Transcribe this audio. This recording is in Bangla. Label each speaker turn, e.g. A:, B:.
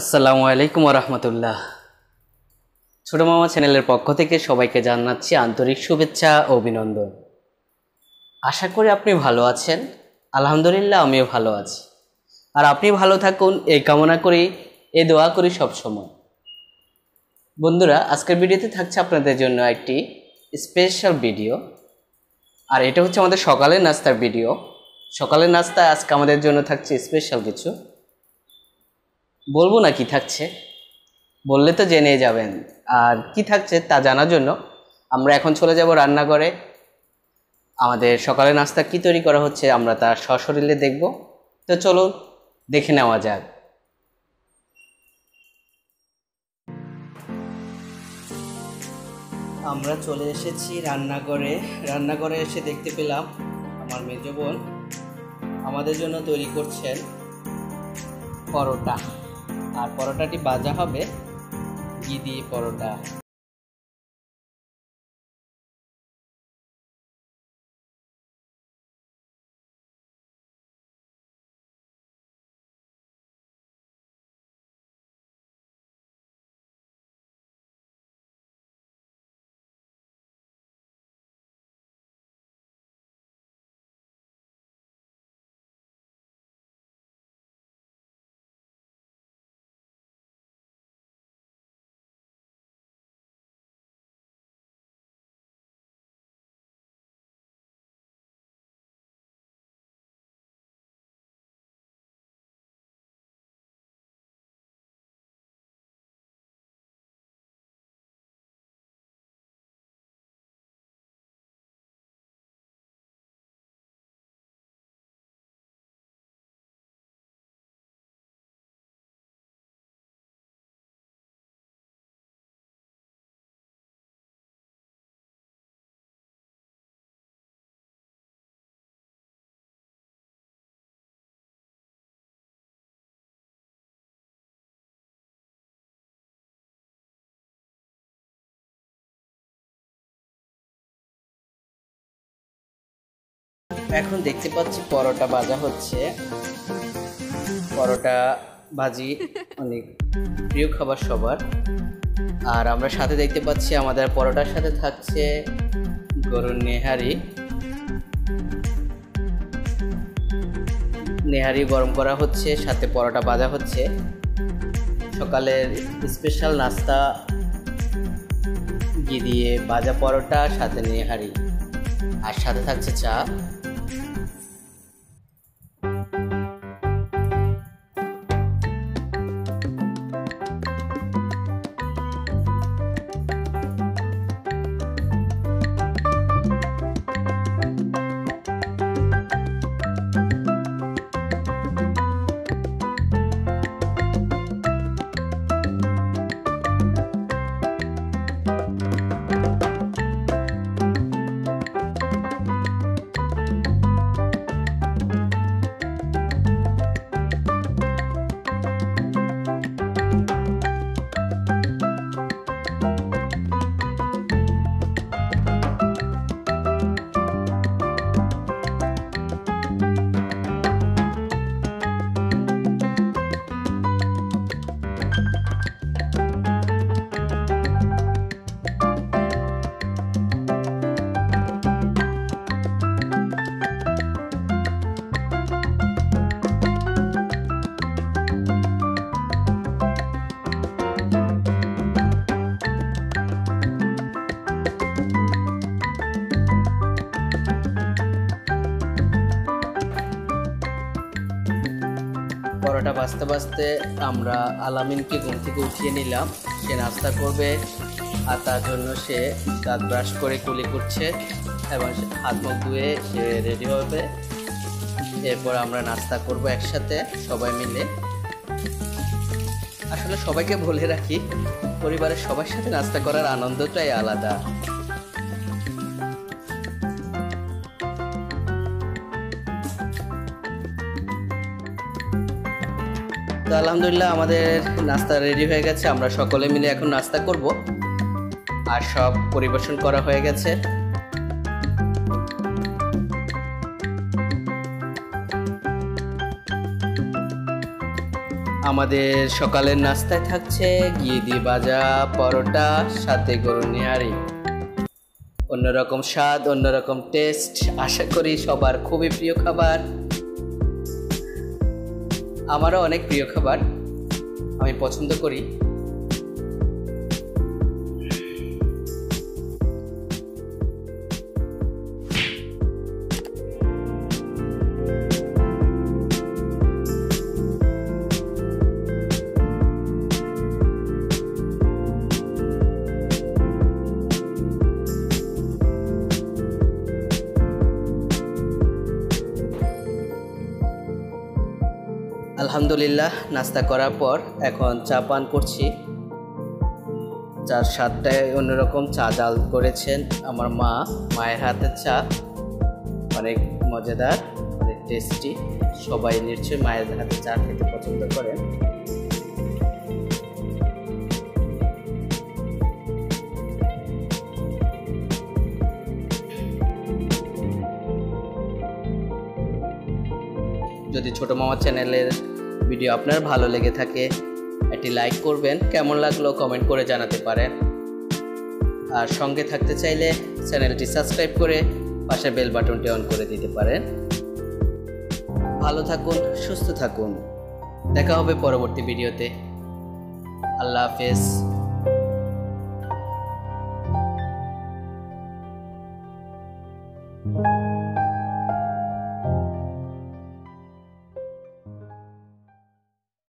A: আসসালামু আলাইকুম রহমতুল্লাহ ছোট মামা চ্যানেলের পক্ষ থেকে সবাইকে জানাচ্ছি আন্তরিক শুভেচ্ছা ও অভিনন্দন। আশা করি আপনি ভালো আছেন। আলহামদুলিল্লাহ, আমিও ভালো আছি। আর আপনি ভালো থাকুন, এই কামনা করি এ দোয়া করি সব সময়। বন্ধুরা, আজকের ভিডিওতে থাকছে আপনাদের জন্য একটি স্পেশাল ভিডিও আর এটা হচ্ছে আমাদের সকালের নাস্তার ভিডিও সকালের নাস্তা আজকে আমাদের জন্য থাকছে স্পেশাল কিছু। বলব না কি থাকছে, বললে তো জেনে যাবেন। আর কি থাকছে তা জানার জন্য আমরা এখন চলে যাব রান্নাঘরে। আমাদের সকালে নাস্তা কি তৈরি করা হচ্ছে আমরা তা সশরীরে দেখব। তো চলুন, দেখে নেওয়া যাক। আমরা চলে এসেছি রান্নাঘরে। রান্নাঘরে এসে দেখতে পেলাম আমার মেজ বোন আমাদের জন্য তৈরি করছেন পরোটা। আর পরোটাটি ভাজা হবে। ঘি দিয়ে পরোটা। এখন দেখতে পাচ্ছি পরোটা ভাজা হচ্ছে। পরোটা ভাজি অনেক প্রিয় খাবার সবার। আর আমরা সাথে দেখতে পাচ্ছি আমাদের পরোটার সাথে থাকছে গরুর নেহারি। নেহারি গরম করা হচ্ছে সাথে পরোটা ভাজা হচ্ছে। সকালের স্পেশাল নাস্তা ঘি দিয়ে ভাজা পরোটা সাথে নেহারি। আর সাথে থাকছে চা। পরোটা বাঁচতে বাঁচতে আমরা আলামিনকে ঘুম থেকে উঠিয়ে নিলাম। সে নাস্তা করবে আর তার জন্য সে দাঁত ব্রাশ করে কুলি করছে এবং হাত মুখ ধুয়ে সে রেডি হবে। এরপর আমরা নাস্তা করব একসাথে সবাই মিলে। আসলে সবাইকে বলে রাখি, পরিবারের সবার সাথে নাস্তা করার আনন্দটাই আলাদা। তো আলহামদুলিল্লাহ আমাদের নাস্তা রেডি হয়ে গেছে। আমরা সকলে মিলে এখন নাস্তা করব। আর সব পরিবেশন করা হয়ে গেছে। আমাদের সকালের নাস্তায় থাকছে দিয়ে ভাজা পরোটা, সাথে গরু নিহারি অন্যরকম স্বাদ, অন্যরকম টেস্ট আশা করি সবার খুবই প্রিয় খাবার। আমারও অনেক প্রিয় খাবার আমি পছন্দ করি। আলহামদুলিল্লাহ, নাস্তা করার পর এখন চা পান করছি। চার স্বাদটায় অন্যরকম চা জাল করেছেন আমার মা। মায়ের হাতের চা, অনেক মজাদার, অনেক টেস্টি সবাই নিশ্চয়ই মায়ের হাতে চা খেতে পছন্দ করেন। যদি ছোট মামা চ্যানেলের ভিডিও আপনার ভালো লেগে থাকে, একটি লাইক করবেন, কেমন লাগল কমেন্ট করে জানাতে পারেন। আর সঙ্গে থাকতে চাইলে চ্যানেলটি সাবস্ক্রাইব করে পাশে বেল বাটনটি অন করে দিতে পারেন। ভালো থাকুন, সুস্থ থাকুন। দেখা হবে পরবর্তী ভিডিওতে। আল্লাহ হাফেজ।